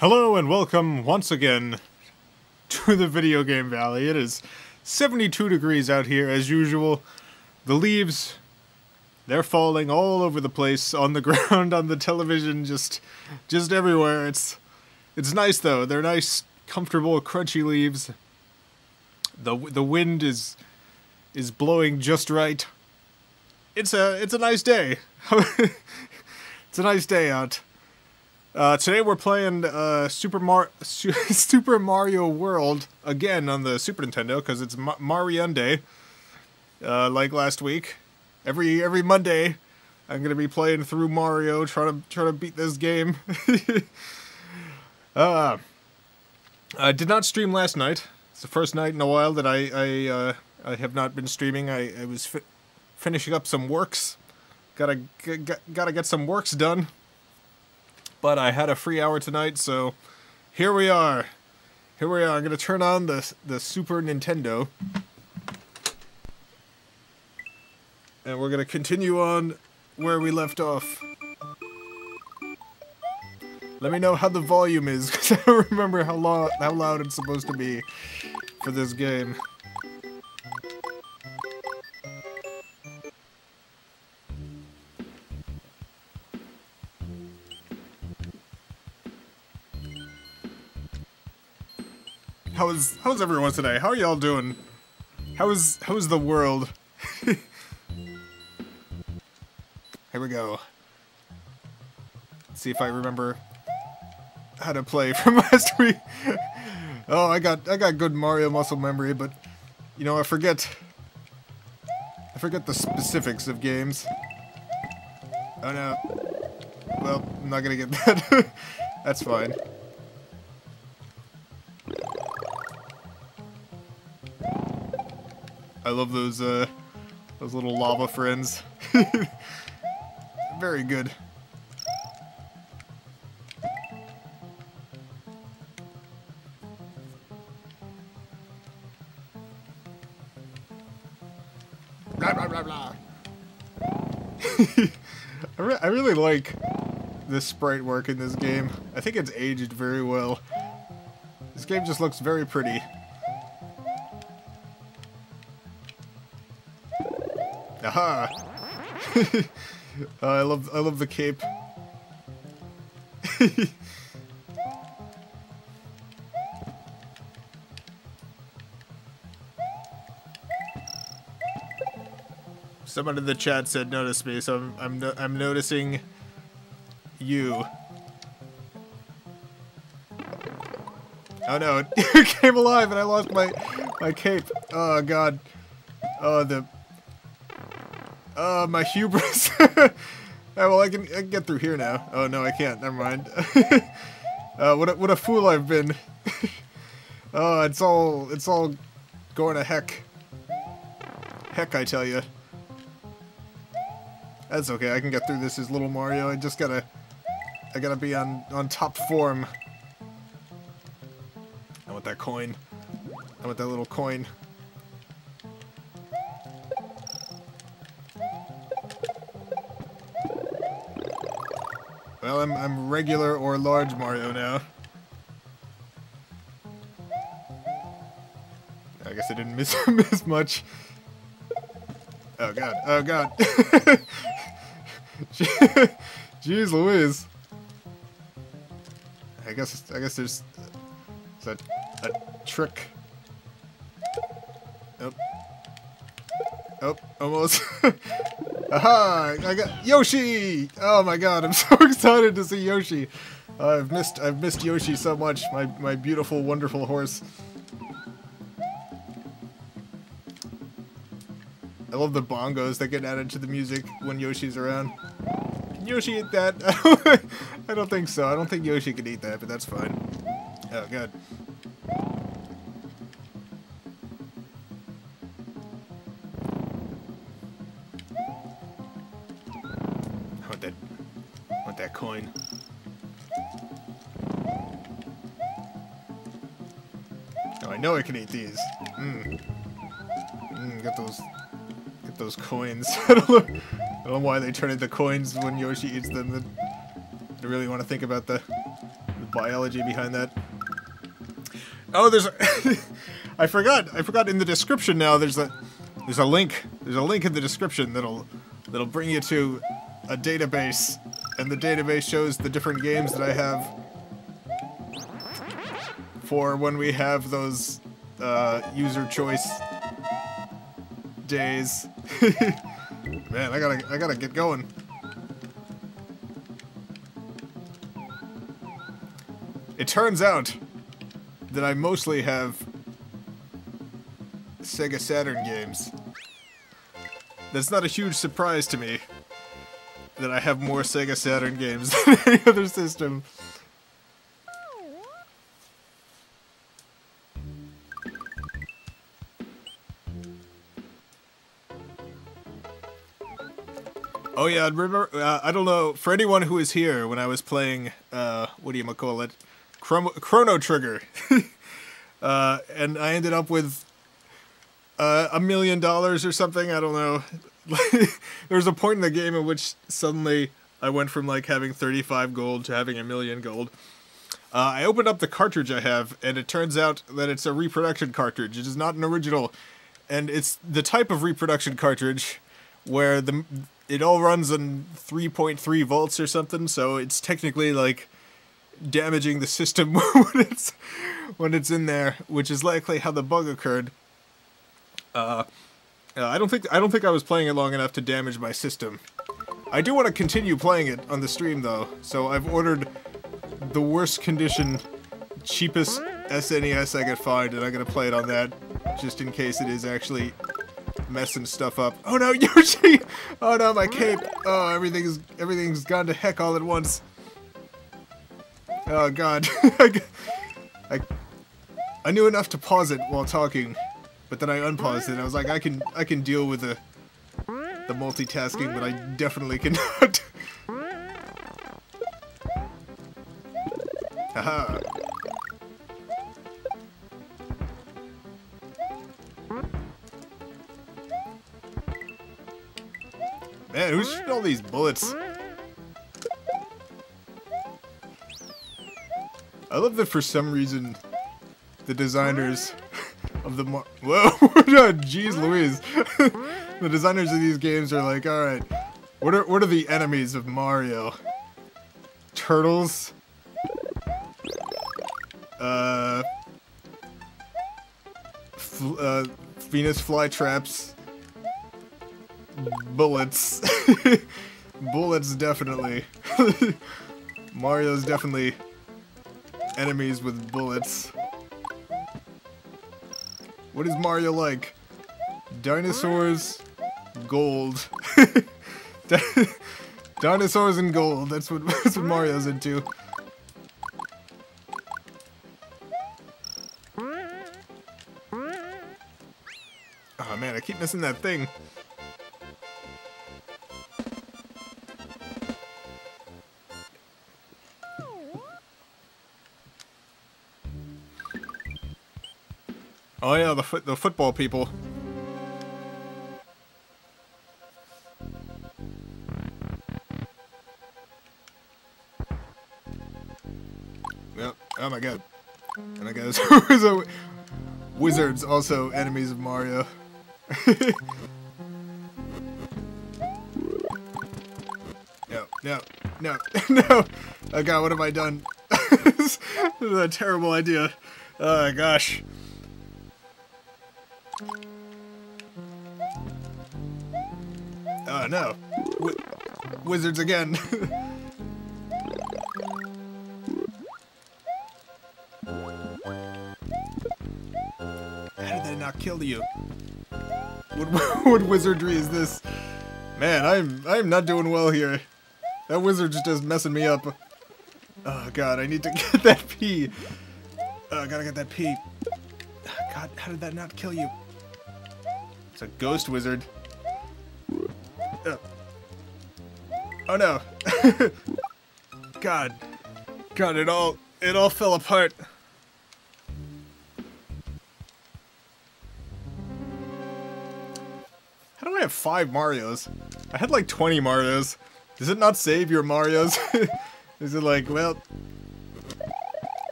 Hello and welcome once again to the Video Game Valley. It is 72 degrees out here as usual. The leaves, they're falling all over the place, on the ground, on the television, just just everywhere. It's it's nice though. They're nice, comfortable, crunchy leaves. The the wind is is blowing just right. It's a it's a nice day. it's a nice day out. Uh, today we're playing uh, Super Mar Super Mario World again on the Super Nintendo because it's Ma Mariunday. Uh, like last week, every every Monday, I'm gonna be playing through Mario, trying to try to beat this game. uh, I did not stream last night. It's the first night in a while that I I uh, I have not been streaming. I I was fi finishing up some works. Gotta gotta get some works done but I had a free hour tonight, so here we are. Here we are. I'm gonna turn on the the Super Nintendo, and we're gonna continue on where we left off. Let me know how the volume is, because I don't remember how how loud it's supposed to be for this game. How is how's everyone today? How are y'all doing? How is how is the world? Here we go. Let's see if I remember how to play from last week. oh, I got I got good Mario muscle memory, but you know I forget I forget the specifics of games. Oh no. Well, I'm not gonna get that. That's fine. I love those, uh, those little lava friends. Very good. Blah, blah, blah, blah. I, re I really like the sprite work in this game. I think it's aged very well. This game just looks very pretty. Aha! uh, I love I love the cape. Someone in the chat said notice me, so I'm I'm, no I'm noticing you. Oh no, it came alive and I lost my my cape. Oh god. Oh the uh, my hubris. well, I can, I can get through here now. Oh, no, I can't. Never mind. uh, what a, what a fool I've been. oh, it's all, it's all going to heck. Heck, I tell you. That's okay. I can get through this as little Mario. I just gotta, I gotta be on, on top form. I want that coin. I want that little coin. I'm, I'm regular or large Mario now. I guess I didn't miss, miss much. Oh god, oh god. Jeez Louise. I guess, I guess there's, there's a, a trick. Oh. Oh, almost. Aha! I got Yoshi! Oh my god, I'm so excited to see Yoshi. Uh, I've missed I've missed Yoshi so much, my my beautiful, wonderful horse. I love the bongos that get added to the music when Yoshi's around. Can Yoshi eat that? I don't think so. I don't think Yoshi can eat that, but that's fine. Oh god. Can eat these. Mmm. Get those... Get those coins. I, don't know, I don't know why they turn into coins when Yoshi eats them. I really want to think about the the biology behind that. Oh, there's I forgot. I forgot in the description now there's a there's a link. There's a link in the description that'll that'll bring you to a database and the database shows the different games that I have for when we have those uh, user choice days. Man, I gotta I gotta get going. It turns out that I mostly have Sega Saturn games. That's not a huge surprise to me that I have more Sega Saturn games than any other system. Oh yeah, remember, uh, I don't know, for anyone who was here when I was playing, uh, what do you call it? Chrono, Chrono Trigger. uh, and I ended up with uh, a million dollars or something. I don't know. there was a point in the game in which suddenly I went from like having 35 gold to having a million gold. Uh, I opened up the cartridge I have, and it turns out that it's a reproduction cartridge. It is not an original, and it's the type of reproduction cartridge where the it all runs on 3.3 volts or something. So it's technically like damaging the system when it's when it's in there, which is likely how the bug occurred. Uh, uh, I don't think I don't think I was playing it long enough to damage my system. I do want to continue playing it on the stream though, so I've ordered the worst condition, cheapest SNES I could find, and I'm gonna play it on that, just in case it is actually messing stuff up. Oh no, Yoshi! Oh no, my cape! Oh, everything's everything's gone to heck all at once. Oh god, I, I knew enough to pause it while talking. But then I unpaused it. I was like, I can I can deal with the the multitasking, but I definitely cannot. Haha. Who's shooting all these bullets? I love that for some reason the designers of the Whoa, jeez Louise. the designers of these games are like, all right, what are what are the enemies of Mario? Turtles. Uh, uh, Venus flytraps. Bullets. Bullets, definitely. Mario's definitely enemies with bullets. What is Mario like? Dinosaurs, gold. Dinosaurs and gold. That's what that's what Mario's into. Oh man, I keep missing that thing. Oh yeah, the the football people. Yep. Oh my god. And I guess wizards also enemies of Mario. no, no, no, no. Oh god, what have I done? this is a terrible idea. Oh gosh. No. Wizards again. How did they not kill you? What, what wizardry is this? Man, I'm I'm not doing well here. That wizard's just messing me up. Oh god, I need to get that pee. Oh, I gotta get that pee. God, how did that not kill you? It's a ghost wizard. Oh no. God. God, it all it all fell apart. How do I have five Marios? I had like 20 Marios. Does it not save your Marios? Is it like, well,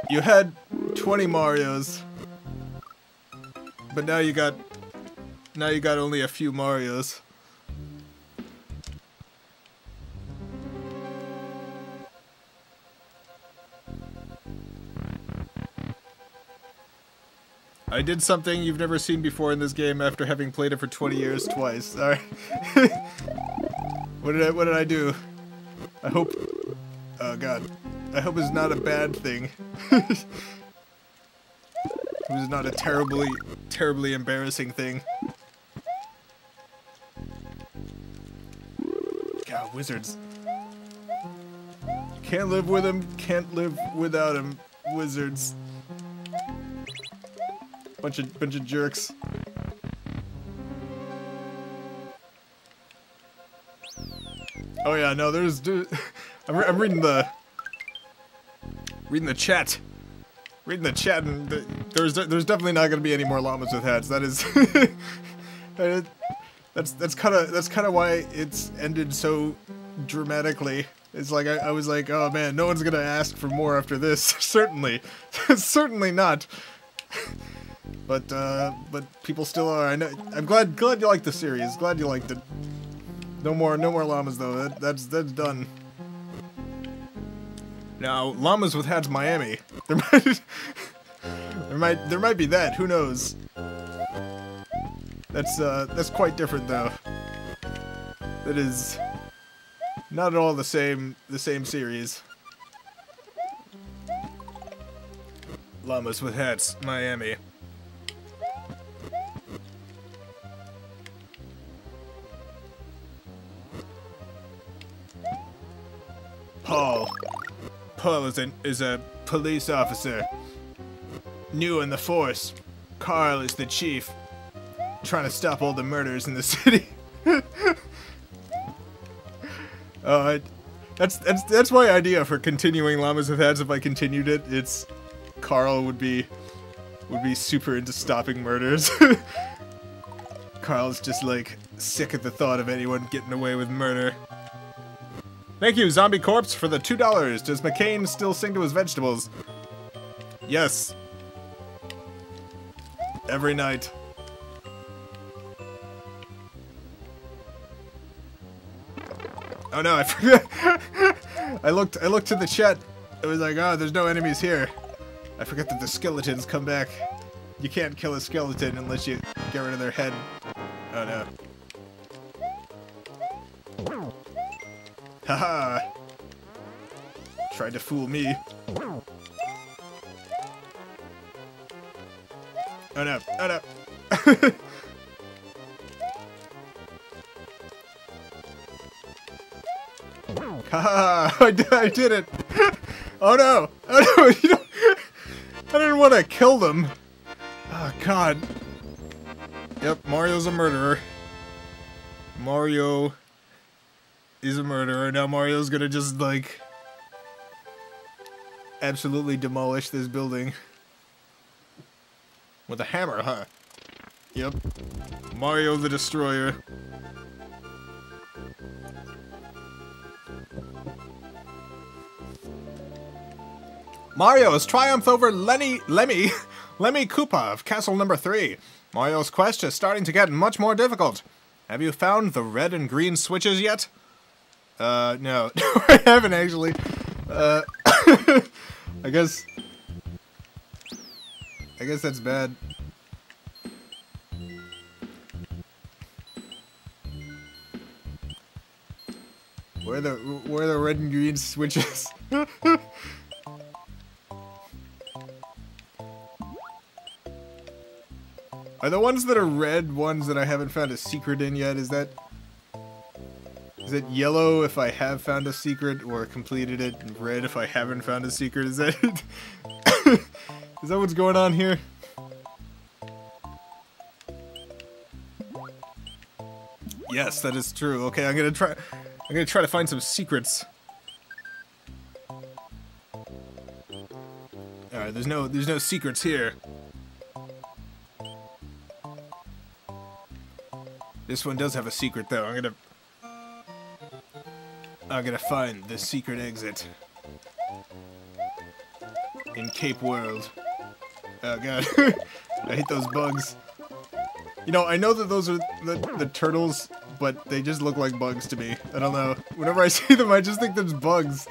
You had 20 Marios. But now you got... Now you got only a few Marios. I did something you've never seen before in this game after having played it for 20 years twice. Alright. what did I what did I do? I hope Oh god. I hope it's not a bad thing. it was not a terribly terribly embarrassing thing. God, wizards. Can't live with them, can't live without them. Wizards. Bunch of bunch of jerks. Oh yeah, no, there's. I'm, re I'm reading the reading the chat, reading the chat, and the, there's there's definitely not going to be any more llamas with hats. That is. that's that's kind of that's kind of why it's ended so dramatically. It's like I, I, was like, oh man, no one's gonna ask for more after this. certainly, certainly not. But uh, but people still are. I know. I'm glad glad you like the series. Glad you liked it. No more no more llamas though. That, that's that's done. Now llamas with hats Miami. There might there might there might be that. Who knows? That's uh that's quite different though. That is not at all the same the same series. Llamas with hats Miami. Paul. Paul is, an, is a police officer. New in the force. Carl is the chief. Trying to stop all the murders in the city. uh, that's that's that's my idea for continuing Llamas with Hats. If I continued it, it's Carl would be would be super into stopping murders. Carl's just like sick at the thought of anyone getting away with murder. Thank you, Zombie Corpse, for the $2. Does McCain still sing to his vegetables? Yes. Every night. Oh no, I forgot. I looked I looked to the chat. It was like, oh, there's no enemies here. I forgot that the skeletons come back. You can't kill a skeleton unless you get rid of their head. Oh no. Haha! Tried to fool me. Oh no, oh no. Haha! I, did, it! oh no! Oh no! I didn't want to kill them! Oh god. Yep, Mario's a murderer. Mario is a murderer. Now Mario's gonna just, like, absolutely demolish this building. With a hammer, huh? Yep. Mario the Destroyer. Mario's triumph over Lenny, Lemmy, Lemmy Koopa of Castle Number 3. Mario's quest is starting to get much more difficult. Have you found the red and green switches yet? Uh, no. I haven't actually. Uh, I guess... I guess that's bad. Where the where the red and green switches? are the ones that are red ones that I haven't found a secret in yet? Is that is it yellow if I have found a secret or completed it, and red if I haven't found a secret? Is that Is that what's going on here? Yes, that is true. Okay, I'm gonna try. I'm gonna try to find some secrets. All right, there's no, there's no secrets here. This one does have a secret, though. I'm gonna I'm gonna find the secret exit. in Cape World. Oh god. I hate those bugs. You know, I know that those are the, the turtles, but they just look like bugs to me. I don't know. Whenever I see them, I just think there's bugs.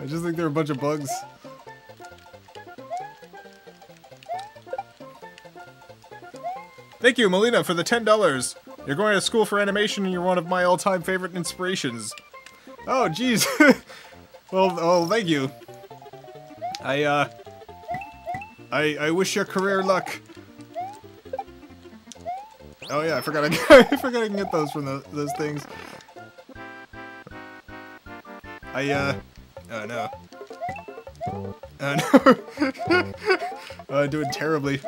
I just think they're a bunch of bugs. Thank you, Melina, for the $10. You're going to school for animation and you're one of my all-time favorite inspirations. Oh, jeez. well, oh, thank you. I, uh... I, I wish your career luck. Oh yeah, I forgot I, I forgot I can get those from the, those things. I, uh... Oh no. Oh no. I'm doing terribly.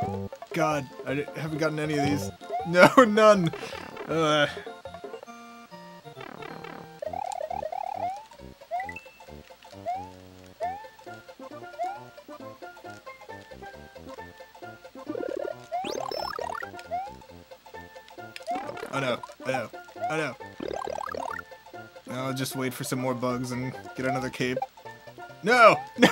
God, I haven't gotten any of these. No, none. Uh... just wait for some more bugs and get another cape. No!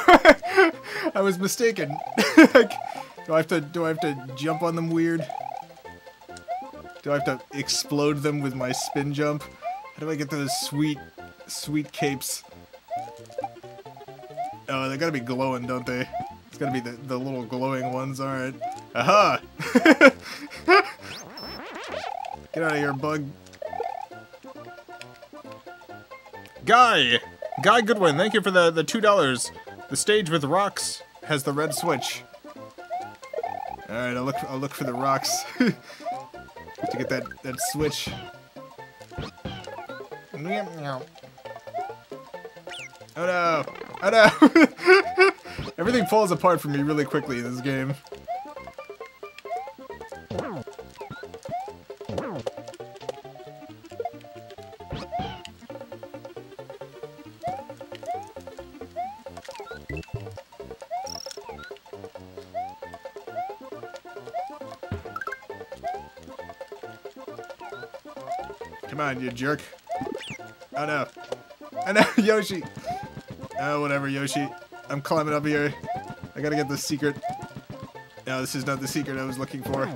I was mistaken. do I have to do I have to jump on them weird? Do I have to explode them with my spin jump? How do I get those sweet sweet capes? Oh, they gotta be glowing, don't they? It's gotta be the, the little glowing ones, alright. Aha! Get out of here, bug. Guy! Guy Goodwin, thank you for the, the $2. The stage with rocks has the red switch. Alright, I'll look I'll look for the rocks. to get that, that switch. Oh no! Oh no! Everything falls apart for me really quickly in this game. Come on, you jerk. Oh no. Oh no, Yoshi. Oh, whatever, Yoshi. I'm climbing up here. I gotta get the secret. No, this is not the secret I was looking for.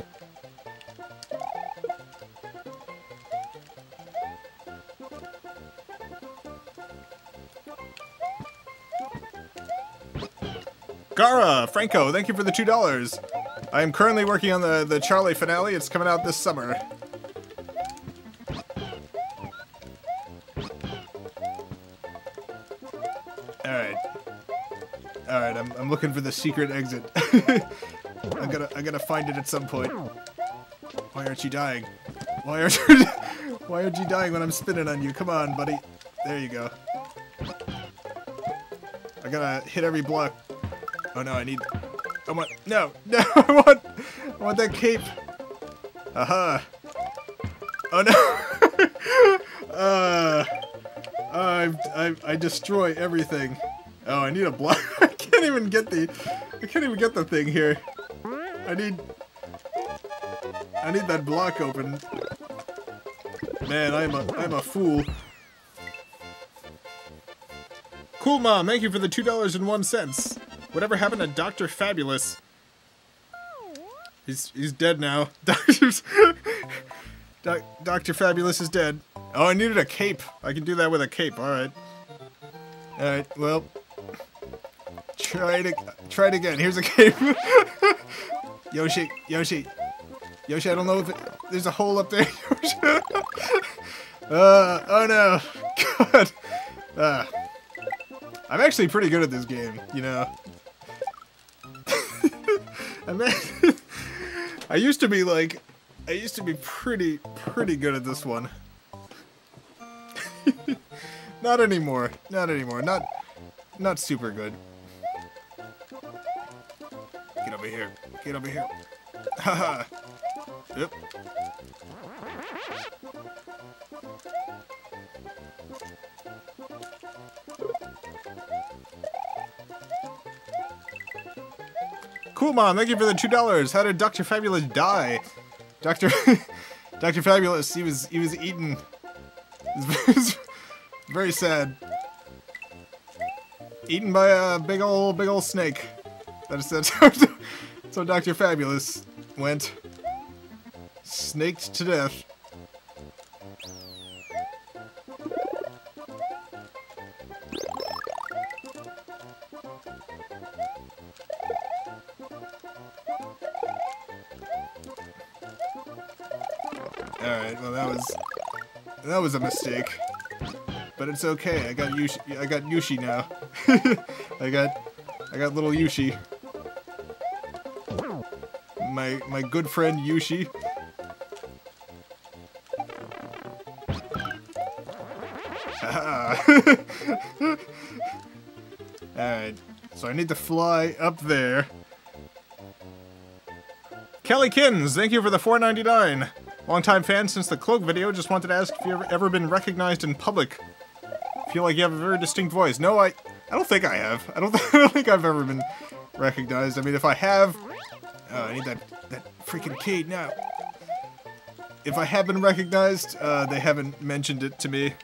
Gara, Franco, thank you for the $2. I am currently working on the, the Charlie finale. It's coming out this summer. Looking for the secret exit. I gotta I gotta find it at some point. Why aren't you dying? Why aren't you Why aren't you dying when I'm spinning on you? Come on, buddy. There you go. I gotta hit every block. Oh no, I need I want no, no, I want I want that cape. Aha. Oh no. uh I, I, I destroy everything. Oh, I need a block. Even get the, I can't even get the thing here. I need, I need that block open. Man, I'm a, I'm a fool. Cool Mom, thank you for the $2.01. Whatever happened to Dr. Fabulous? He's, he's dead now. Doctor's, Doc, Dr. Fabulous is dead. Oh, I needed a cape. I can do that with a cape. All right. All right. Well, try it. Try it again. Here's a cave. Yoshi, Yoshi, Yoshi. I don't know if it, there's a hole up there. uh, oh no. God. Uh, I'm actually pretty good at this game. You know. I'm. I used to be like, I used to be pretty, pretty good at this one. not anymore. Not anymore. Not not super good. Get over here. Get over here. Haha. yep. Cool Mom, thank you for the two dollars. How did Dr. Fabulous die? Dr. Dr. Fabulous, he was he was eaten very sad. Eaten by a big old big old snake. That's, that's, how, that's Dr. Fabulous went. Snaked to death. Alright, well that was... That was a mistake. But it's okay, I got Yoshi, I got Yoshi now. I got... I got little Yoshi. My, my good friend Yoshi. Alright, so I need to fly up there. Kelly Kins, thank you for the 4.99. Longtime fan since the cloak video, just wanted to ask if you've ever been recognized in public. Feel like you have a very distinct voice. No, I, I don't think I have. I don't, I don't think I've ever been recognized. I mean, if I have, oh, I need that, that freaking key now. If I have been recognized, uh, they haven't mentioned it to me.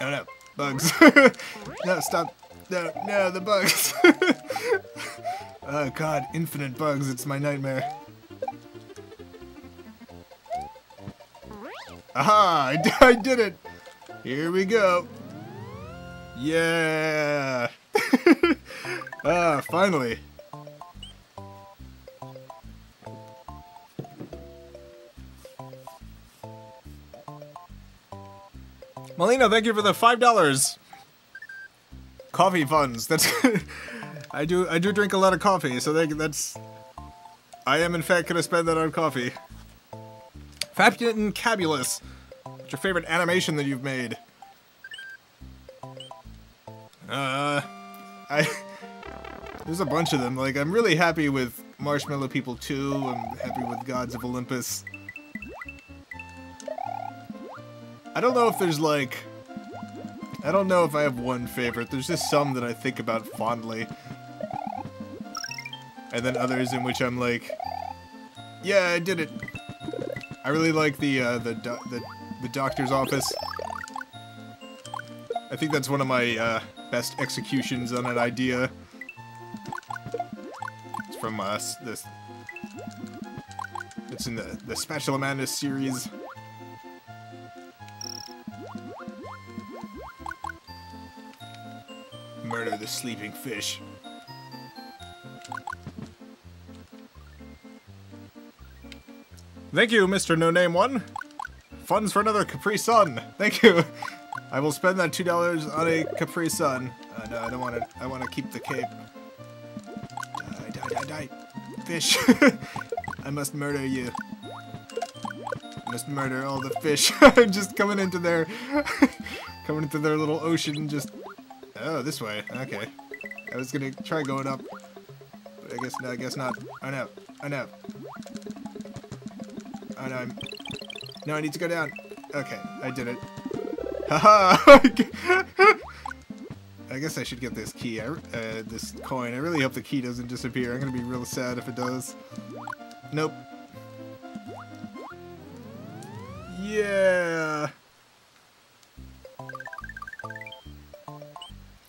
Oh no, bugs. no, stop. No, no, the bugs. oh god, infinite bugs, it's my nightmare. Aha, I, I did it. Here we go. Yeah. Ah, finally. Melina, thank you for the five dollars. Coffee funds. That's I do I do drink a lot of coffee, so they, that's I am in fact gonna spend that on coffee. Fapton Cabulous. What's your favorite animation that you've made? There's a bunch of them. Like I'm really happy with Marshmallow People 2, I'm happy with Gods of Olympus. I don't know if there's like... I don't know if I have one favorite. There's just some that I think about fondly. And then others in which I'm like, yeah, I did it. I really like the, uh, the, do the, the doctor's office. I think that's one of my, uh, best executions on an idea. From, us. this... It's in the, the Spatula Madness series. murder the sleeping fish. Thank you, Mr. No Name One. Funds for another Capri Sun. Thank you. I will spend that two dollars on a Capri Sun. Uh, no, I don't want to. I want to keep the cape. Fish. I must murder you. I must murder all the fish. just coming into their, coming into their little ocean, just Oh, this way. Okay. I was gonna try going up. But I guess no, I guess not. Oh no. Oh no. Oh no, I'm... No, I need to go down. Okay, I did it. Haha! I guess I should get this key, I, uh, this coin. I really hope the key doesn't disappear. I'm gonna be real sad if it does. Nope. Yeah!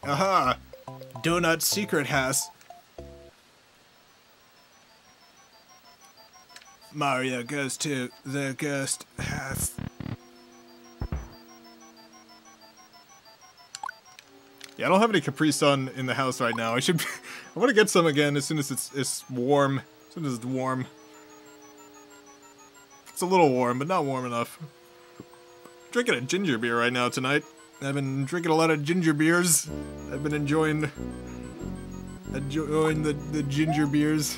Aha! Donut Secret House. Mario goes to the ghost house. Yeah, I don't have any Capri Sun in the house right now. I should. I want to get some again as soon as it's it's warm. As soon as it's warm. It's a little warm, but not warm enough. drinking a ginger beer right now tonight. I've been drinking a lot of ginger beers. I've been enjoying enjoying the, the ginger beers.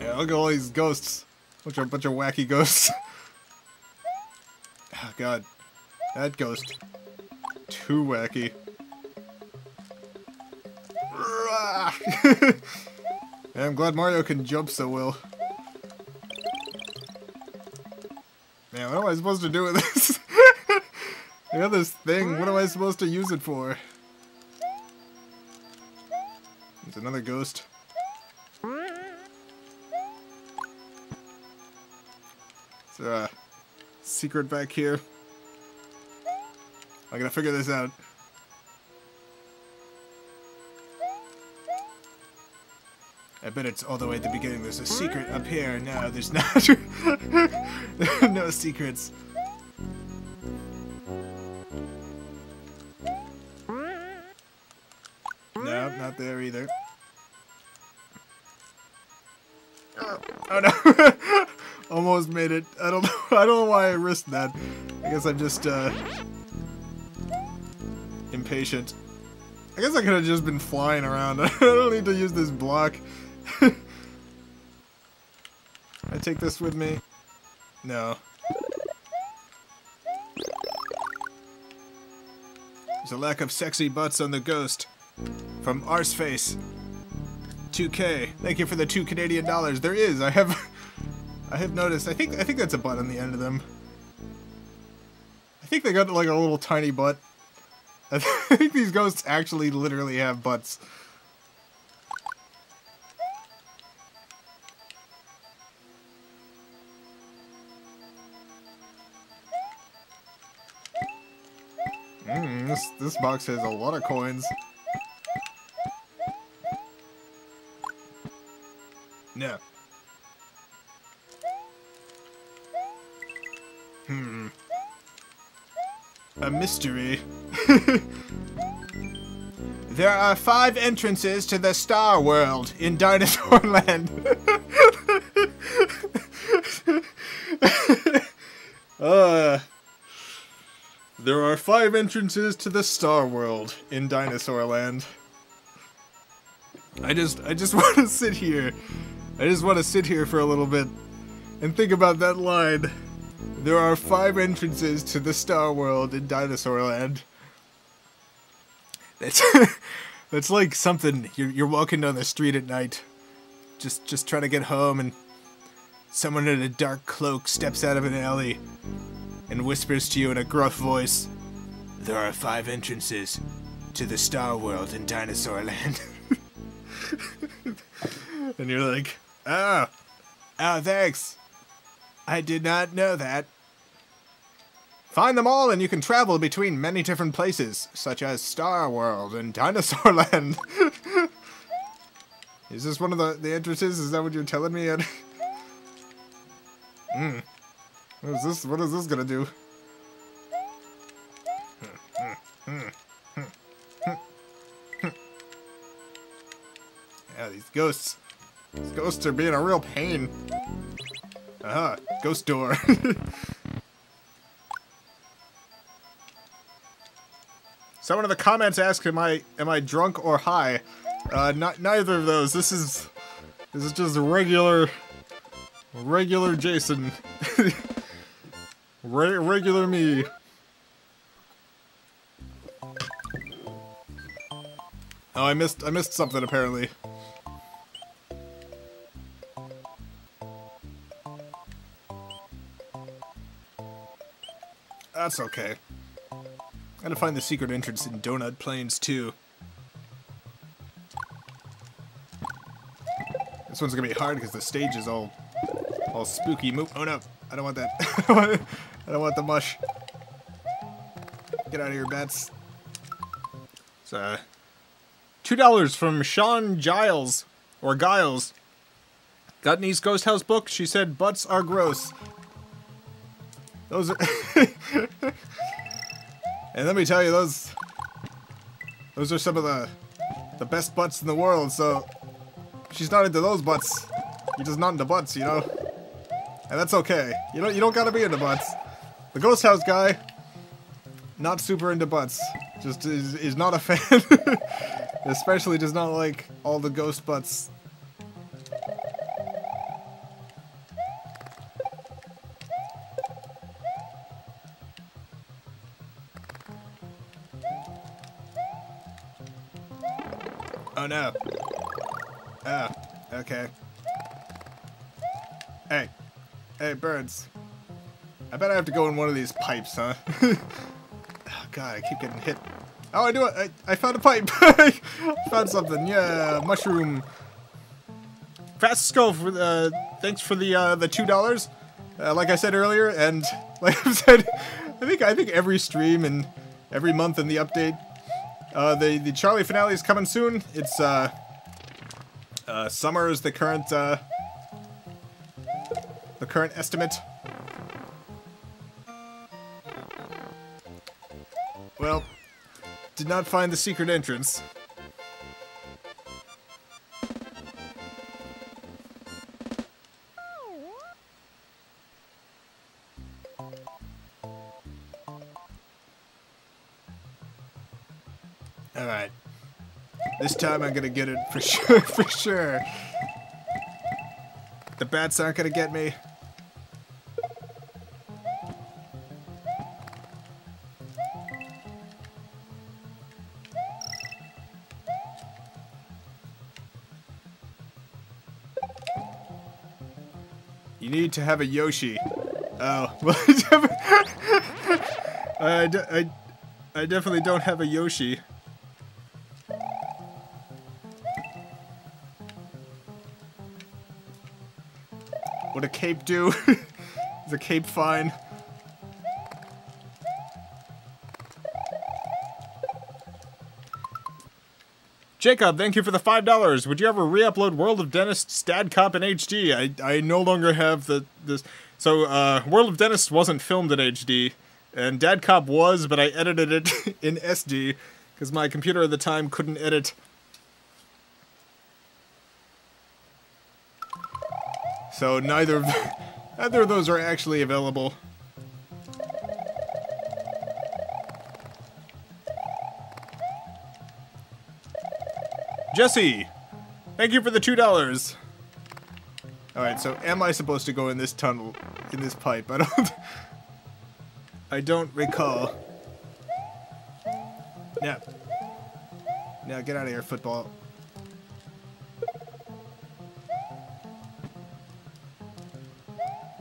Yeah, look at all these ghosts. Bunch of bunch of wacky ghosts. oh god. That ghost. Too wacky. I'm glad Mario can jump so well. Man, what am I supposed to do with this? I got this thing. What am I supposed to use it for? There's another ghost. Is there uh, a secret back here? I gotta figure this out. I bet it's all the way at the beginning. There's a secret up here. No, there's not. no secrets. No, not there either. Oh no! Almost made it. I don't know. I don't know why I risked that. I guess I'm just uh, impatient. I guess I could have just been flying around. I don't need to use this block. I take this with me? No. There's a lack of sexy butts on the ghost. From Arseface. 2K. Thank you for the two Canadian dollars. There is. I have I have noticed. I think I think that's a butt on the end of them. I think they got like a little tiny butt. I think these ghosts actually literally have butts. Mmm, this, this box has a lot of coins. No. Hmm. A mystery. there are five entrances to the Star World in Dinosaur Land. uh, there are five entrances to the Star World in Dinosaur Land. I just, I just want to sit here. I just want to sit here for a little bit and think about that line. There are five entrances to the Star World in Dinosaur Land. That's, that's like something you're, you're walking down the street at night, just just trying to get home, and someone in a dark cloak steps out of an alley and whispers to you in a gruff voice, "There are five entrances to the Star World in Dinosaur Land." and you're like, "Oh, oh, thanks." I did not know that. Find them all and you can travel between many different places, such as Star World and Dinosaur Land. is this one of the, the entrances? Is that what you're telling me? Hmm. What is this? What is this gonna do? Yeah, these ghosts. These ghosts are being a real pain. Aha, ghost door. Someone in the comments asked, "Am I am I drunk or high?" Uh, not neither of those. This is this is just regular regular Jason, Re regular me. Oh, I missed I missed something apparently. That's okay. Gotta find the secret entrance in Donut Plains, too. This one's gonna be hard because the stage is all all spooky. Move. Oh no, I don't want that. I don't want the mush. Get out of here, bats. It's uh, two dollars from Sean Giles or Giles. Got an East Ghost House book? She said butts are gross. Those are... and let me tell you, those... Those are some of the... The best butts in the world, so... She's not into those butts. You're just not into butts, you know? And that's okay. You don't, you don't gotta be into butts. The Ghost House guy... Not super into butts. Just is, is not a fan. Especially does not like all the ghost butts Oh no. Oh, okay. Hey. Hey, birds. I bet I have to go in one of these pipes, huh? oh, God, I keep getting hit. Oh, I do it. I, I found a pipe. found something. Yeah, mushroom. Francisco, for the, thanks for the uh, the two dollars. Uh, like I said earlier, and like I said, I think I think every stream and every month in the update. Uh, the the Charlie finale is coming soon. It's uh, uh, summer is the current uh, the current estimate. Well, did not find the secret entrance. Time I'm gonna get it for sure, for sure. The bats aren't gonna get me. You need to have a Yoshi. Oh, well, I, I, I definitely don't have a Yoshi. Cape do? Is a cape fine? Jacob, thank you for the five dollars. Would you ever re-upload World of Dentist Stad Cop in HD? I I no longer have the this. So uh, World of Dentist wasn't filmed in HD, and Dad Cop was, but I edited it in SD because my computer at the time couldn't edit. So neither of neither of those are actually available. Jesse, thank you for the two dollars. All right, so am I supposed to go in this tunnel, in this pipe? I don't. I don't recall. Yeah. Now get out of here, football.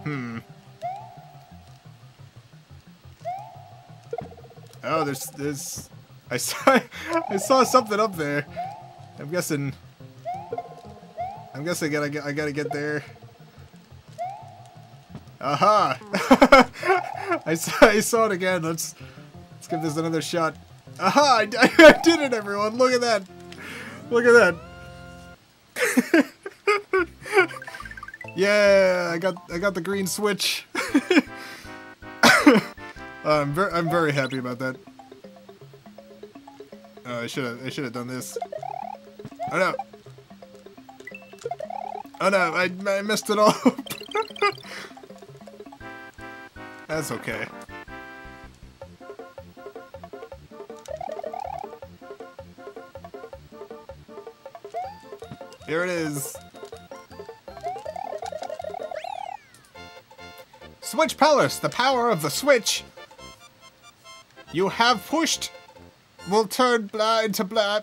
Hmm. Oh, there's there's I saw I saw something up there. I'm guessing. I'm guessing I gotta get I gotta get there. Aha! I saw I saw it again. Let's let's give this another shot. Aha! I, I did it, everyone. Look at that. Look at that. Yeah, I got I got the green switch. I'm very I'm very happy about that. Uh, I should have I should have done this. Oh no! Oh no! I I messed it all. That's okay. Here it is. Switch Palace, the power of the Switch. You have pushed will turn blah into blah.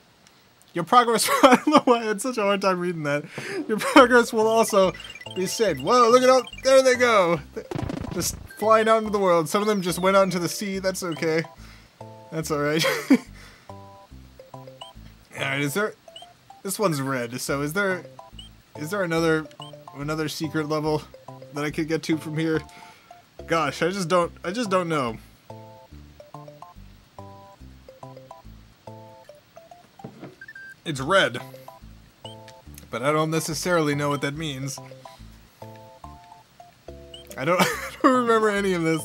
Your progress, I don't know why I had such a hard time reading that. Your progress will also be saved. Whoa, look at all, there they go. Just flying out into the world. Some of them just went out into the sea, that's okay. That's alright. alright, is there, this one's red, so is there, is there another, another secret level that I could get to from here? Gosh, I just don't, I just don't know. It's red. But I don't necessarily know what that means. I don't, I don't remember any of this.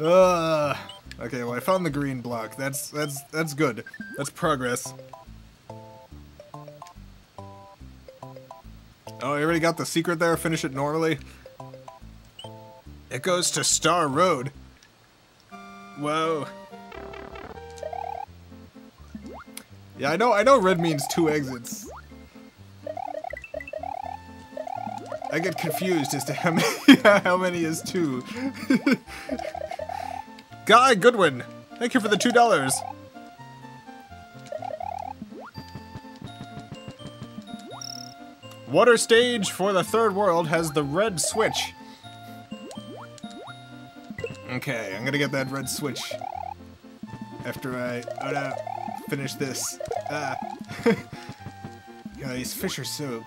Uh, okay, well I found the green block. That's that's that's good. That's progress. Oh, I already got the secret there. Finish it normally. It goes to Star Road. Whoa. Yeah, I know. I know. Red means two exits. I get confused as to how many how many is two. Guy Goodwin, thank you for the two dollars. Water stage for the third world has the red switch. Okay, I'm gonna get that red switch after I oh no, finish this. Ah. these fish are so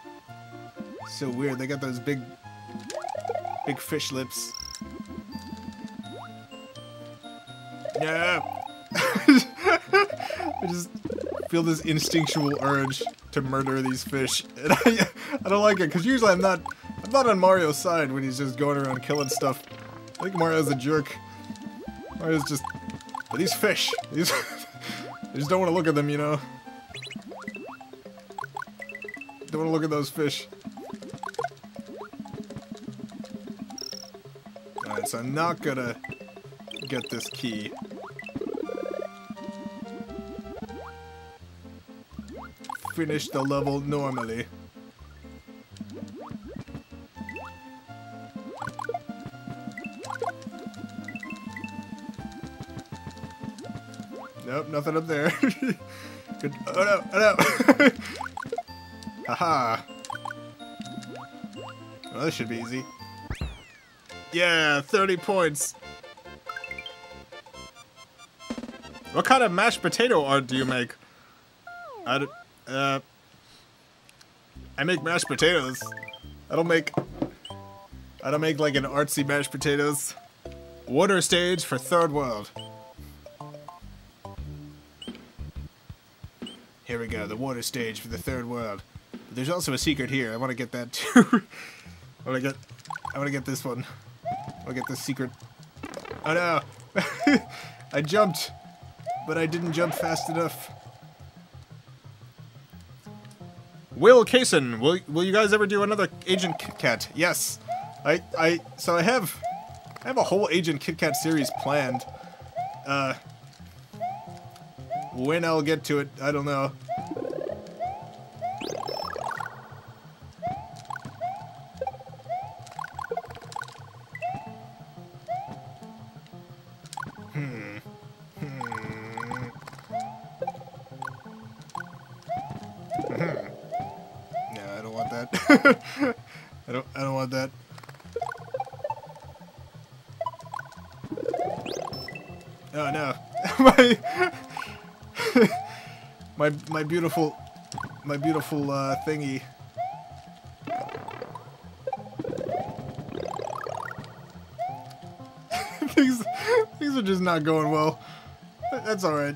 so weird. They got those big big fish lips. No. I just feel this instinctual urge to murder these fish, and I, I don't like it because usually I'm not I'm not on Mario's side when he's just going around killing stuff. I think Mario's a jerk. Mario's just but these fish, these I just don't want to look at them, you know. Don't want to look at those fish. Alright, so I'm not gonna get this key. Finish the level normally. Nothing up there. Good. Oh no, oh no! Haha. Well, this should be easy. Yeah, 30 points. What kind of mashed potato art do you make? I uh, I make mashed potatoes. I don't make, I don't make like an artsy mashed potatoes. Water stage for third world. Go, the water stage for the third world. But there's also a secret here. I want to get that too. I want to get, I want to get this one. I want to get this secret. Oh no! I jumped, but I didn't jump fast enough. Will Kaysen, will will you guys ever do another Agent Kit Kat? Yes, I I so I have I have a whole Agent Kit Kat series planned. Uh, when I'll get to it, I don't know. I don't I don't want that. Oh no. my my my beautiful my beautiful uh thingy. things things are just not going well. That's all right.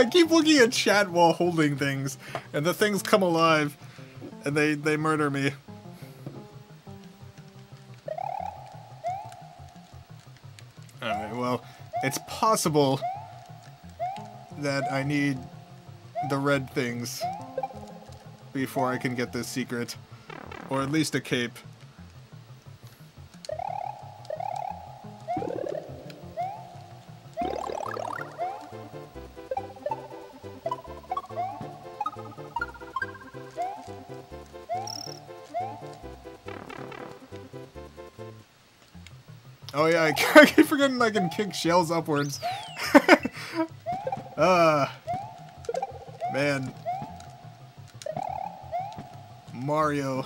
I keep looking at chat while holding things, and the things come alive, and they they murder me. Alright, well, it's possible that I need the red things before I can get this secret. Or at least a cape. Oh I keep forgetting I can kick shells upwards. Uh, man. Mario.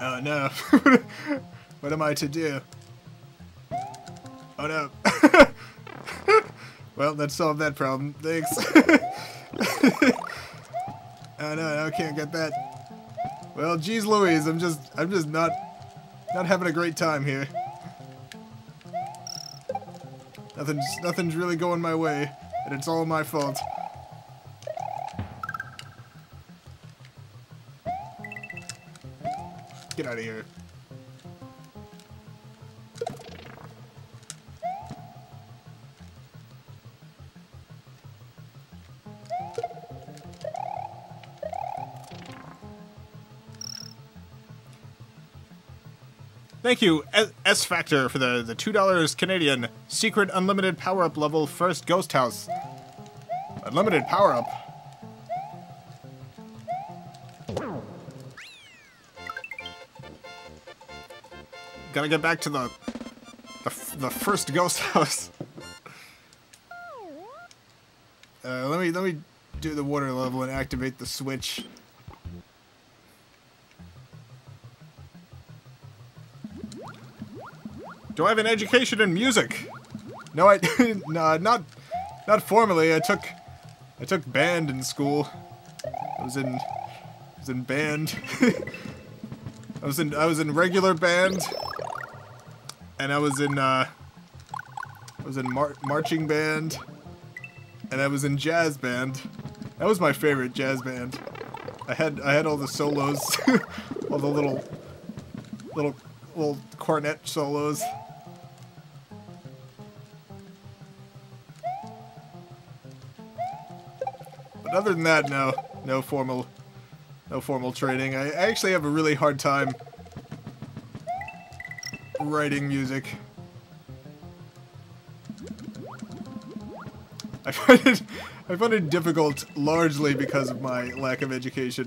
Oh no. what am I to do? Oh no. well, that solved that problem. Thanks. Oh no, I can't get that. Well, geez Louise, I'm just, I'm just not, not having a great time here. Nothing's, nothing's really going my way, and it's all my fault. Get out of here. Thank you, S Factor, for the, the $2 Canadian Secret Unlimited Power Up level first Ghost House. Unlimited Power Up. Gotta get back to the the, the first Ghost House. Uh, let me let me do the water level and activate the switch. Do I have an education in music? No, I no, not not formally. I took I took band in school. I was in I was in band. I was in I was in regular band. And I was in uh I was in mar marching band. And I was in jazz band. That was my favorite jazz band. I had I had all the solos, all the little little little cornet solos. Other than that, no, no formal, no formal training. I, actually have a really hard time writing music. I find it, I find it difficult largely because of my lack of education.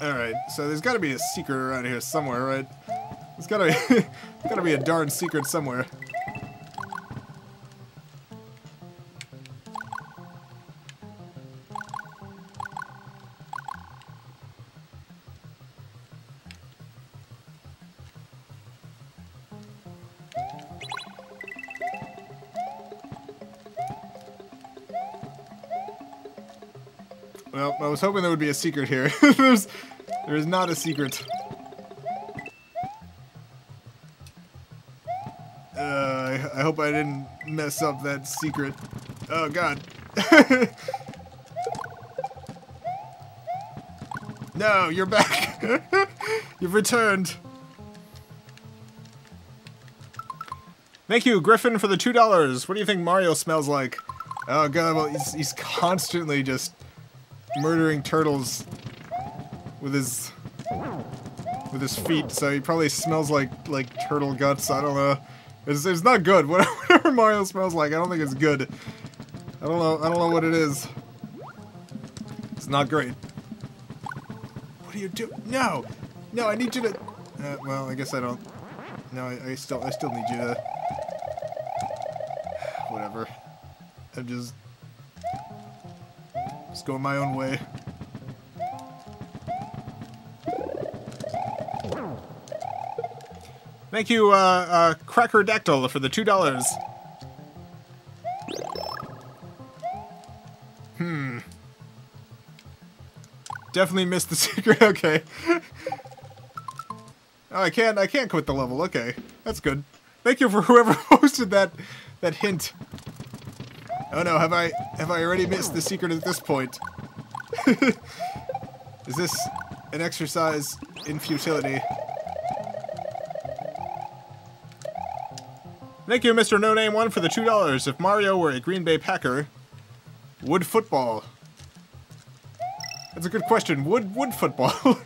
Alright, so there's gotta be a secret around here somewhere, right? There's gotta be, gotta be a darn secret somewhere. Well, I was hoping there would be a secret here. There's, there is not a secret. Hope I didn't mess up that secret. Oh god. no, you're back. You've returned. Thank you, Griffin, for the two dollars. What do you think Mario smells like? Oh god, well he's, he's constantly just murdering turtles with his with his feet, so he probably smells like like turtle guts. I don't know. It's, it's not good. Whatever Mario smells like, I don't think it's good. I don't know. I don't know what it is. It's not great. What are you doing? No, no. I need you to. Uh, well, I guess I don't. No, I, I still I still need you to. Whatever. I'm just just going my own way. Thank you, uh, uh, Cracker Dactyl, for the two dollars. Hmm. Definitely missed the secret. Okay. oh, I can't. I can't quit the level. Okay, that's good. Thank you for whoever posted that that hint. Oh no, have I have I already missed the secret at this point? Is this an exercise in futility? Thank you, Mr. No Name One, for the two dollars. If Mario were a Green Bay Packer, would football? That's a good question. Would would football?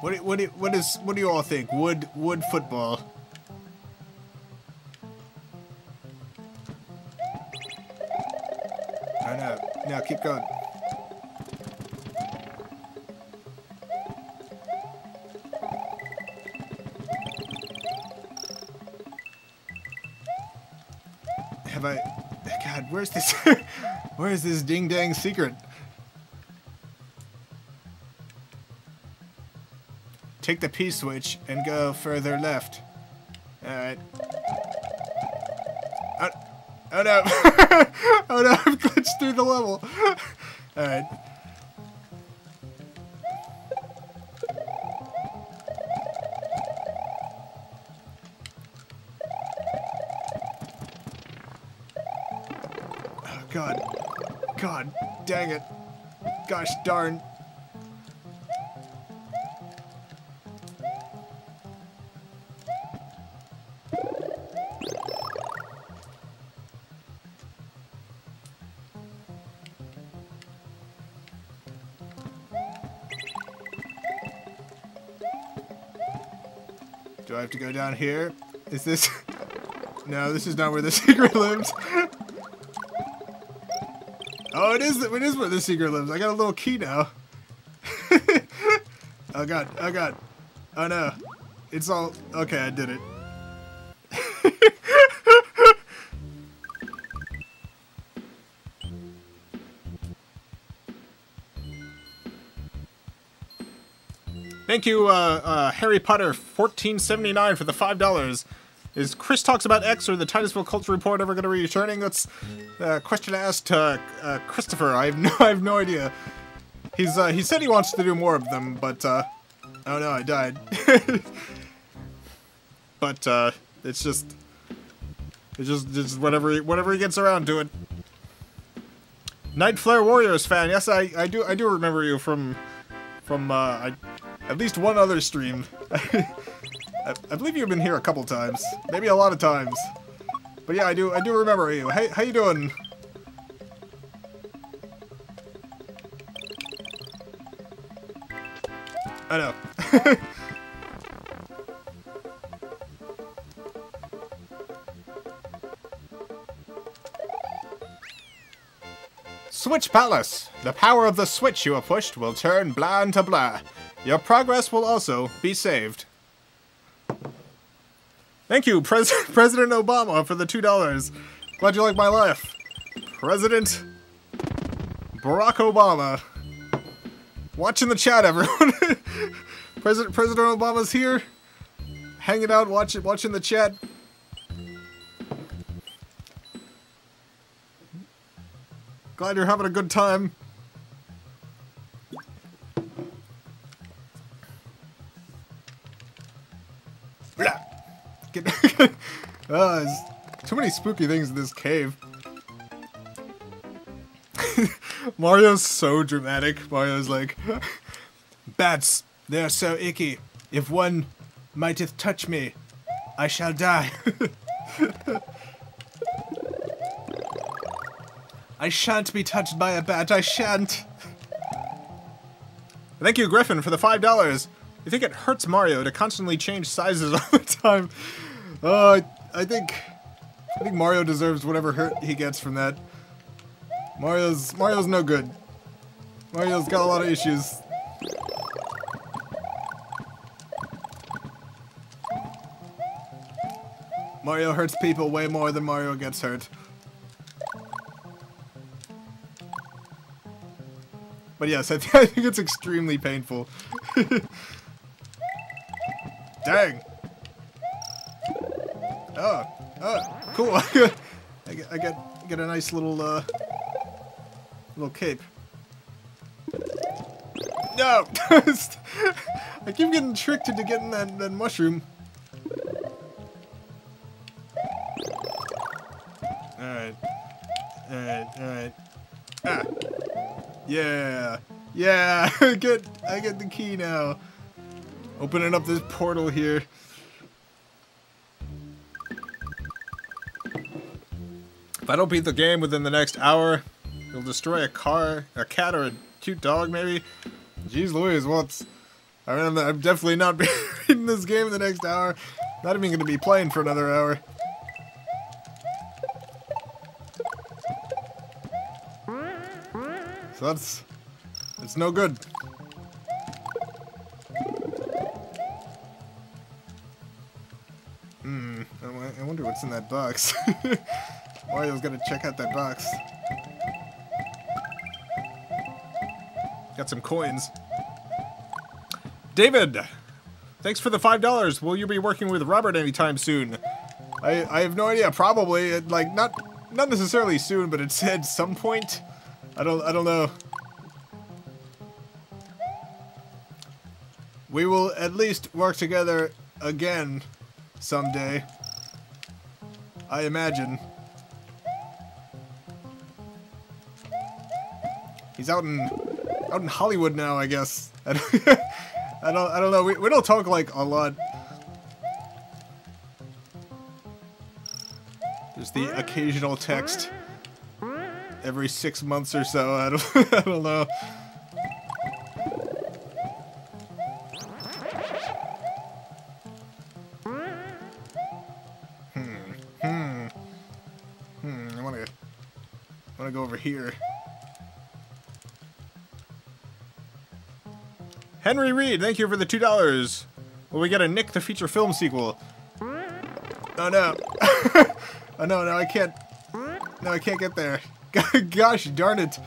What what what is what do you all think? Would would football? I know. No, keep going. Where's this? where's this ding dang secret? Take the P-switch and go further left. Alright. Oh, oh no! oh no, I've glitched through the level! Alright. Dang it. Gosh darn. Do I have to go down here? Is this... no, this is not where the secret lives. Oh, it is. It is where the secret lives. I got a little key now. oh god. Oh god. Oh no. It's all okay. I did it. Thank you, uh, uh, Harry Potter 1479 for the five dollars. Is Chris talks about X or the Titusville Culture Report ever going to be returning? That's a question asked to uh, Christopher. I have no, I have no idea. He's uh, he said he wants to do more of them, but uh, oh no, I died. but uh, it's just it's just just whatever he, whatever he gets around to it. Night Flare Warriors fan, yes, I I do I do remember you from from uh, I, at least one other stream. I, I believe you've been here a couple times, maybe a lot of times. But yeah, I do I do remember you. Hey, how you doing? I know. Switch Palace! The power of the switch you have pushed will turn blah into blah. Your progress will also be saved. Thank you, Pres President Obama, for the $2. Glad you like my life. President Barack Obama. Watching the chat, everyone. President President Obama's here, hanging out, watching watching the chat. Glad you're having a good time. There's too many spooky things in this cave. Mario's so dramatic. Mario's like, Bats, they are so icky. If one mighteth touch me, I shall die. I shan't be touched by a bat, I shan't. Thank you, Griffin, for the $5. You think it hurts Mario to constantly change sizes all the time? Uh, I think... I think Mario deserves whatever hurt he gets from that. Mario's... Mario's no good. Mario's got a lot of issues. Mario hurts people way more than Mario gets hurt. But yes, I, th I think it's extremely painful. Dang. Oh, oh, cool. I get, I get, get a nice little, uh, little cape. No! I keep getting tricked into getting that, that mushroom. Alright. Alright, alright. Ah! Yeah! Yeah! I get, I get the key now. Opening up this portal here. If I don't beat the game within the next hour, you'll destroy a car, a cat, or a cute dog, maybe? Jeez Louise, what's... I mean, I'm definitely not beating this game in the next hour. Not even going to be playing for another hour. So that's... It's no good. Hmm, I wonder what's in that box. Mario's gonna check out that box. Got some coins. David! Thanks for the $5. Will you be working with Robert anytime soon? I, I have no idea. Probably. Like, not not necessarily soon, but it said some point. I don't I don't know. We will at least work together again someday. I imagine. He's out in out in Hollywood now, I guess. I don't I don't, I don't know. We, we don't talk like a lot. There's the occasional text every six months or so. I don't I don't know. Hmm. Hmm. Hmm. I wanna I wanna go over here. Henry Reed, thank you for the $2. Will we get a Nick the Feature Film sequel? Oh no. oh no, no, I can't. No, I can't get there. Gosh darn it.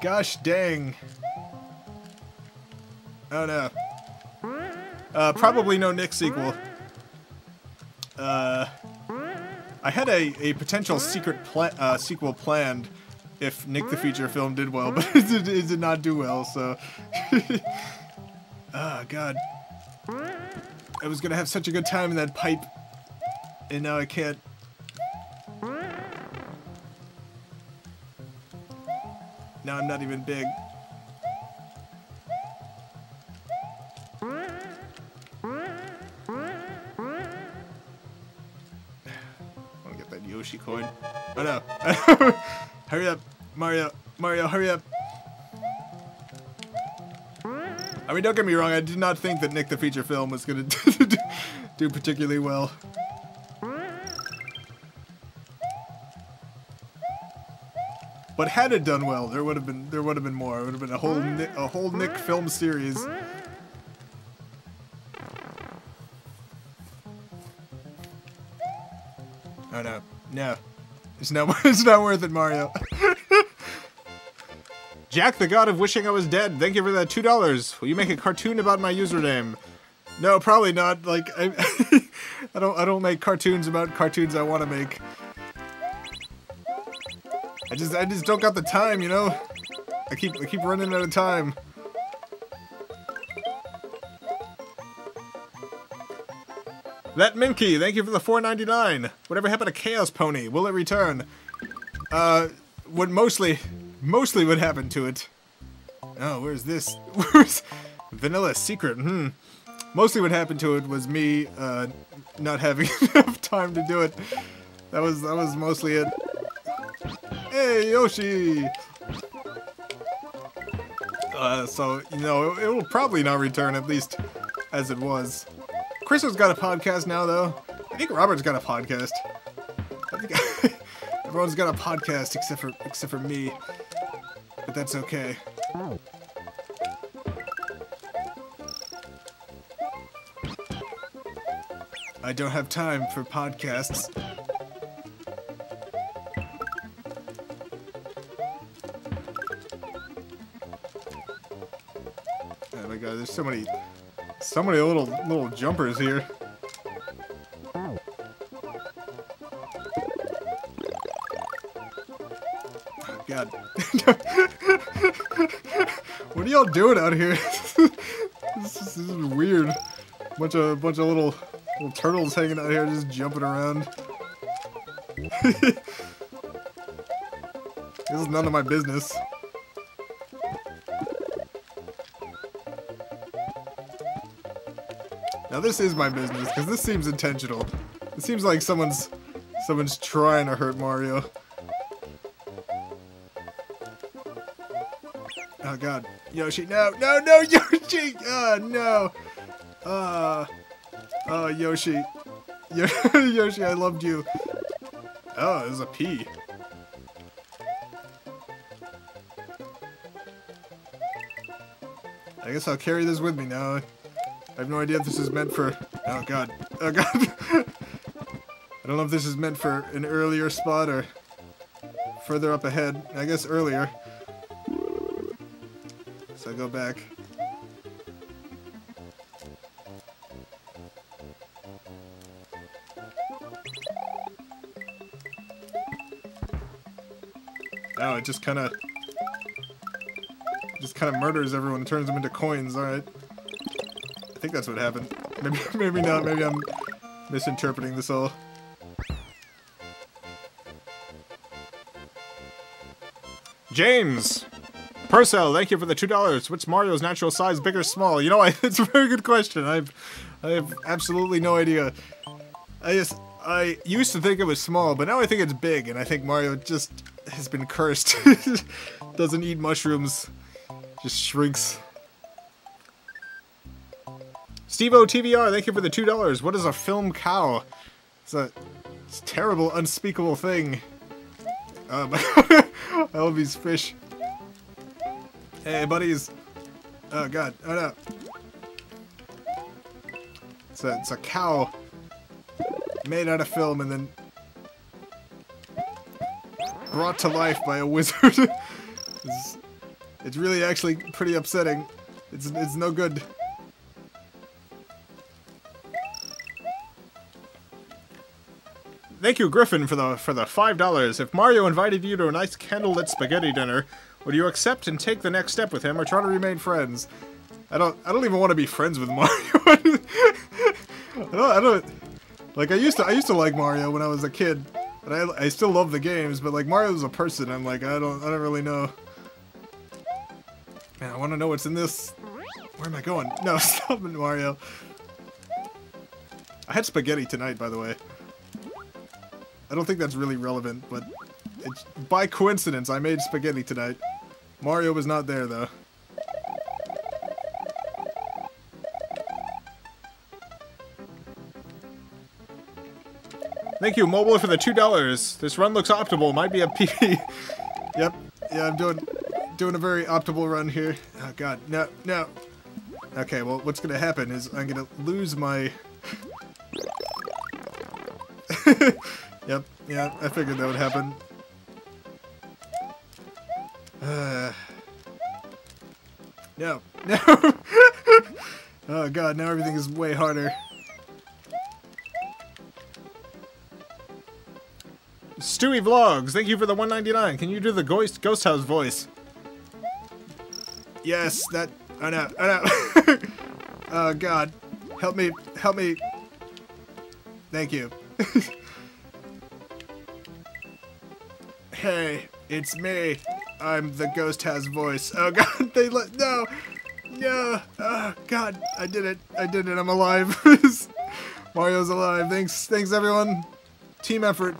Gosh dang. Oh no. Uh, probably no Nick sequel. Uh, I had a, a potential secret pla uh, sequel planned if Nick the feature film did well, but it did not do well, so... oh, God. I was gonna have such a good time in that pipe, and now I can't. Now I'm not even big. I want to get that Yoshi coin. Oh no. hurry up, Mario. Mario, hurry up. I mean, don't get me wrong, I did not think that Nick the feature film was going to do particularly well. But had it done well, there would have been there would have been more. It would have been a whole Nick, a whole Nick film series. Oh no, no, it's not it's not worth it, Mario. Jack, the god of wishing I was dead. Thank you for that two dollars. Will you make a cartoon about my username? No, probably not. Like I, I don't I don't make cartoons about cartoons I want to make. I just I just don't got the time, you know. I keep I keep running out of time. That Minky, thank you for the 4.99. Whatever happened to Chaos Pony? Will it return? Uh, would mostly, mostly what happened to it. Oh, where's this? Where's Vanilla Secret? Hmm. Mostly what happened to it was me, uh, not having enough time to do it. That was that was mostly it. Hey, Yoshi! Uh, so, you know, it, it will probably not return, at least as it was. Chris's got a podcast now, though. I think Robert's got a podcast. I think everyone's got a podcast except for except for me. But that's okay. I don't have time for podcasts. Oh my god, there's so many so many little little jumpers here. Y'all doing out here? this, is, this is weird. Bunch of bunch of little little turtles hanging out here just jumping around. this is none of my business. Now this is my business, because this seems intentional. It seems like someone's someone's trying to hurt Mario. God. Yoshi, no, no, no, Yoshi! Oh, no! Uh, oh, Yoshi. Yoshi, I loved you. Oh, there's a P. I guess I'll carry this with me now. I have no idea if this is meant for... Oh god. Oh god. I don't know if this is meant for an earlier spot or further up ahead. I guess earlier. I go back. Oh, it just kind of... Just kind of murders everyone, and turns them into coins, alright. I think that's what happened. Maybe, maybe not, maybe I'm misinterpreting this all. James! Purcell, thank you for the two dollars. What's Mario's natural size, big or small? You know, I, it's a very good question. I've, I have absolutely no idea. I just, I used to think it was small, but now I think it's big, and I think Mario just has been cursed. Doesn't eat mushrooms, just shrinks. Stevo TVR, thank you for the two dollars. What is a film cow? It's a, it's a terrible, unspeakable thing. Um, God, I love these fish. Hey, buddies. Oh god, oh no. It's a, it's a cow made out of film and then brought to life by a wizard. it's, it's really actually pretty upsetting. It's, it's no good. Thank you, Griffin, for the for the five dollars. If Mario invited you to a nice candlelit spaghetti dinner, would you accept and take the next step with him, or try to remain friends? I don't. I don't even want to be friends with Mario. I don't. I don't. Like I used to. I used to like Mario when I was a kid, and I I still love the games. But like Mario's a person. I'm like I don't. I don't really know. Man, I want to know what's in this. Where am I going? No, stop it, Mario. I had spaghetti tonight, by the way. I don't think that's really relevant, but by coincidence, I made spaghetti tonight. Mario was not there, though. Thank you, Mobile, for the $2. This run looks optimal. Might be a PP. yep. Yeah, I'm doing doing a very optimal run here. Oh, God. No, no. Okay, well, what's going to happen is I'm going to lose my... yep, yeah, I figured that would happen. No, no! oh god, now everything is way harder. Stewie Vlogs, thank you for the 199. Can you do the ghost, ghost house voice? Yes, that... Oh no, oh no. oh god. Help me, help me. Thank you. hey, it's me. I'm the ghost has voice. Oh god, they let no, no. Oh god, I did it. I did it. I'm alive. Mario's alive. Thanks, thanks everyone. Team effort.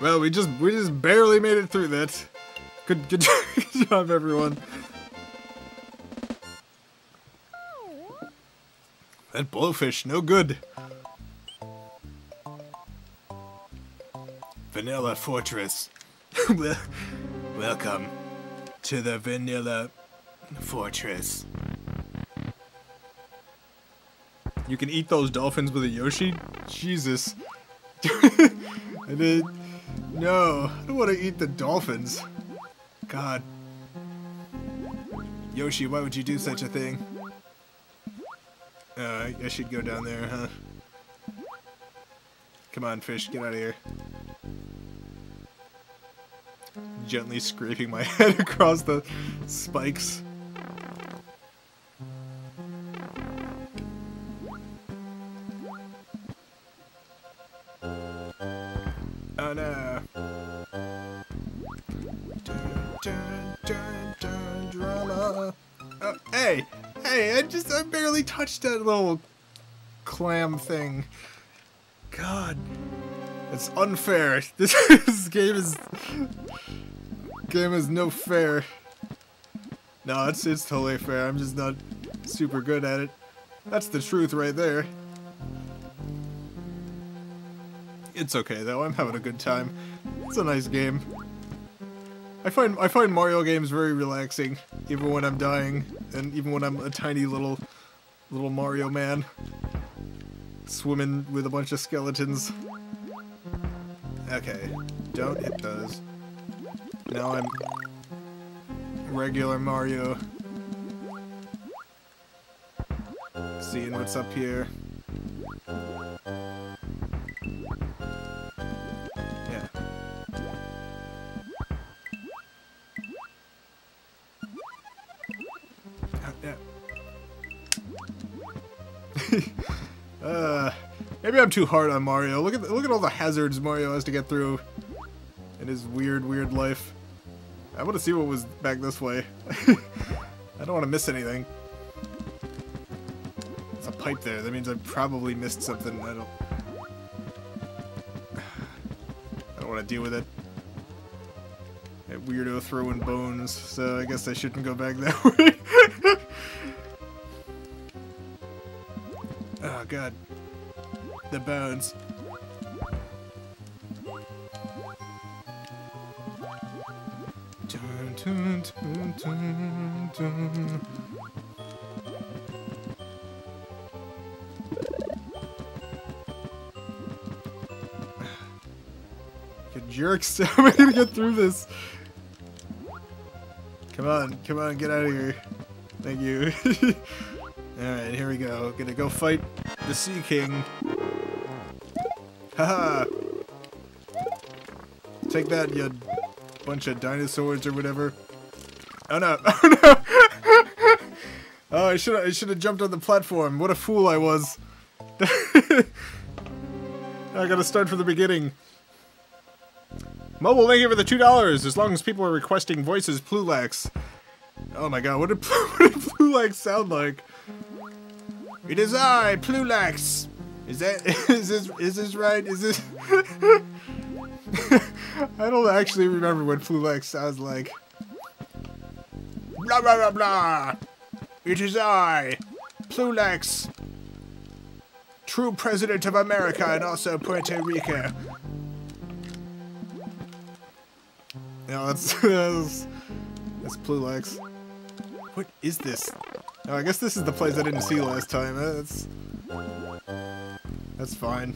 Well, we just we just barely made it through that. Good good, good job, everyone. That blowfish, no good. Vanilla Fortress. Welcome to the Vanilla Fortress. You can eat those dolphins with a Yoshi? Jesus. I did. No, I don't want to eat the dolphins. God. Yoshi, why would you do such a thing? Uh, I should go down there, huh? Come on, fish, get out of here. Gently scraping my head across the spikes. Oh no. Oh, hey! Hey, I just, I barely touched that little clam thing. God. It's unfair. This, this game is... Game is no fair. No, it's, it's totally fair. I'm just not super good at it. That's the truth right there. It's okay though, I'm having a good time. It's a nice game. I find I find Mario games very relaxing, even when I'm dying, and even when I'm a tiny little little Mario man. Swimming with a bunch of skeletons. Okay, don't hit those. Now I'm regular Mario. Seeing what's up here. Yeah. Yeah. uh, maybe I'm too hard on Mario. Look at look at all the hazards Mario has to get through in his weird, weird life. I want to see what was back this way. I don't want to miss anything. There's a pipe there. That means I probably missed something. I don't. I don't want to deal with it. That weirdo throwing bones. So I guess I shouldn't go back that way. oh god. The bones. You jerks! How am I gonna get through this? Come on, come on, get out of here. Thank you. Alright, here we go. Gonna go fight the Sea King. Haha! Take that, you bunch of dinosaurs or whatever. Oh no! Oh no! oh, I should I should have jumped on the platform. What a fool I was. I gotta start from the beginning. Mobile, thank you for the two dollars. As long as people are requesting voices, Plulax. Oh my god, what did, what did Plulax sound like? It is I, Plulax. Is that is this is this right? Is this? I don't actually remember what Plulax sounds like. Blah blah blah blah. It is I, Plulax, true president of America and also Puerto Rico. Yeah, that's that's, that's Plulax. What is this? Oh, I guess this is the place I didn't see last time. That's that's fine.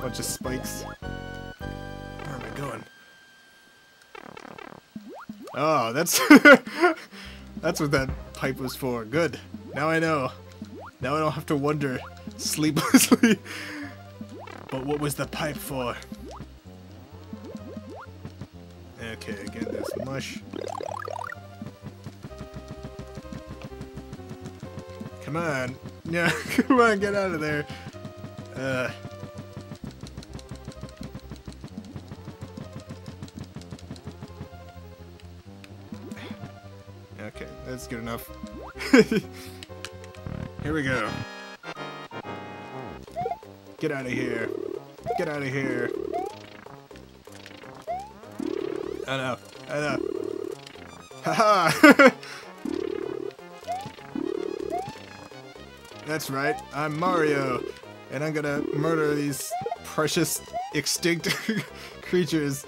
Bunch of spikes. Oh, that's that's what that pipe was for. Good. Now I know. Now I don't have to wonder sleeplessly. but what was the pipe for? Okay, again, there's mush. Come on. Yeah, come on, get out of there. Uh. Okay, that's good enough. here we go. Get out of here. Get out of here. I know. I know. Haha! That's right, I'm Mario, and I'm gonna murder these precious extinct creatures.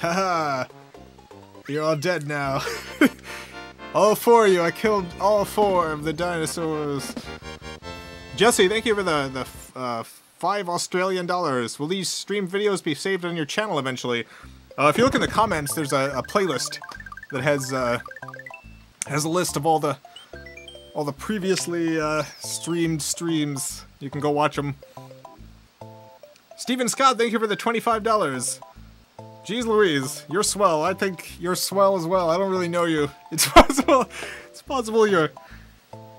Haha! You're all dead now. all four of you, I killed all four of the dinosaurs. Jesse, thank you for the, the uh, five Australian dollars. Will these stream videos be saved on your channel eventually? Uh, if you look in the comments, there's a, a playlist that has uh, has a list of all the all the previously uh, streamed streams. You can go watch them. Stephen Scott, thank you for the twenty-five dollars. Jeez Louise, you're swell. I think you're swell as well. I don't really know you. It's possible. It's possible you're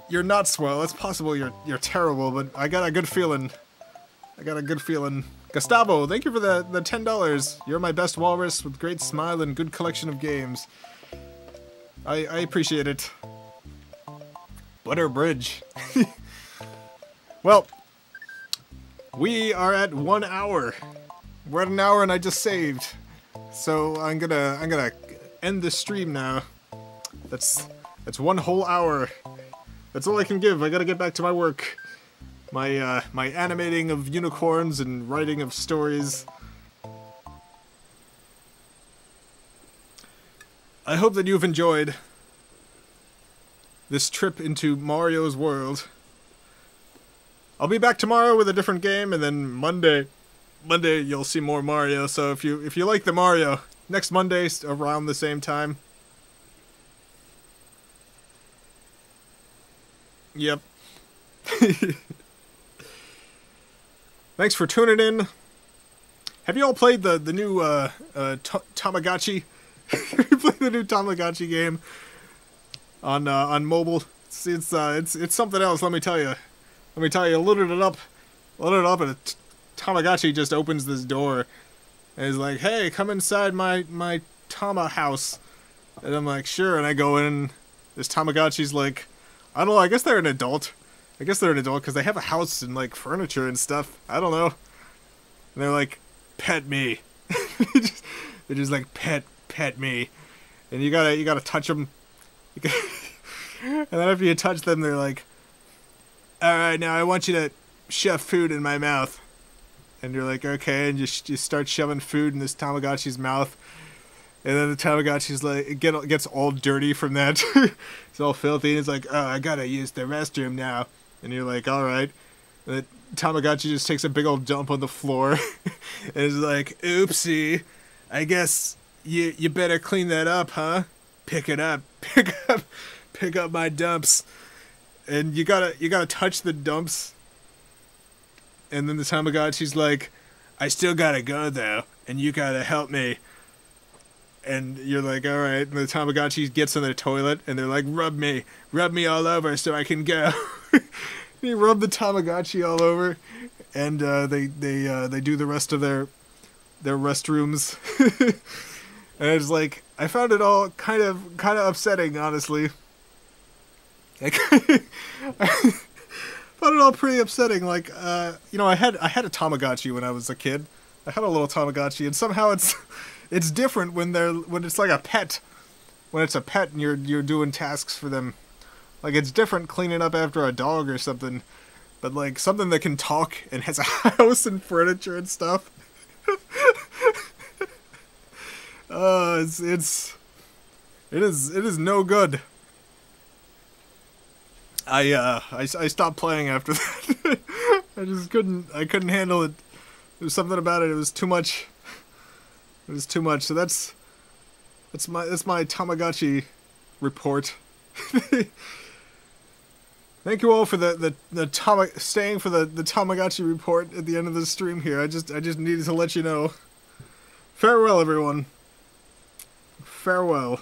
you're not swell. It's possible you're you're terrible. But I got a good feeling. I got a good feeling. Gustavo, thank you for the the ten dollars. You're my best walrus with great smile and good collection of games. I, I appreciate it. Butter Bridge. well, we are at one hour. We're at an hour and I just saved. So I'm gonna I'm gonna end the stream now. That's that's one whole hour. That's all I can give. I gotta get back to my work. My uh, my animating of unicorns and writing of stories. I hope that you've enjoyed this trip into Mario's world. I'll be back tomorrow with a different game, and then Monday, Monday you'll see more Mario. So if you if you like the Mario, next Monday around the same time. Yep. Thanks for tuning in. Have you all played the the new uh, uh, Tamagotchi? we play the new Tamagotchi game on uh, on mobile. It's it's, uh, it's it's something else. Let me tell you. Let me tell you. Loaded it up, loaded it up, and a Tamagotchi just opens this door, and is like, "Hey, come inside my my Tama house." And I'm like, "Sure." And I go in. This Tamagotchi's like, I don't know. I guess they're an adult. I guess they're an adult because they have a house and like furniture and stuff. I don't know. And they're like, "Pet me." just, they're just like, "Pet pet me, and you gotta you gotta touch them. and then after you touch them, they're like, "All right, now I want you to shove food in my mouth." And you're like, "Okay," and you you start shoving food in this Tamagotchi's mouth. And then the Tamagotchi's like, it get, gets all dirty from that. it's all filthy. And it's like, oh, I gotta use the restroom now. And you're like, all right. And the Tamagotchi just takes a big old dump on the floor. and is like, oopsie. I guess you you better clean that up, huh? Pick it up, pick up, pick up my dumps, and you gotta you gotta touch the dumps. And then the Tamagotchi's like, I still gotta go though, and you gotta help me. And you're like, all right. And the Tamagotchi gets in the toilet, and they're like, rub me, rub me all over so I can go. you rub the Tamagotchi all over, and uh, they they uh, they do the rest of their their restrooms. and it's like I found it all kind of kind of upsetting, honestly. I found it all pretty upsetting. Like, uh, you know, I had I had a Tamagotchi when I was a kid. I had a little Tamagotchi, and somehow it's it's different when they're when it's like a pet. When it's a pet and you're you're doing tasks for them, like it's different cleaning up after a dog or something. But like something that can talk and has a house and furniture and stuff. uh, it's it's it is it is no good. I uh I, I stopped playing after that. I just couldn't I couldn't handle it. There was something about it. It was too much. It was too much. So that's that's my that's my Tamagotchi report. Thank you all for the the the Tama- staying for the the Tamagotchi report at the end of the stream here. I just I just needed to let you know. Farewell, everyone. Farewell.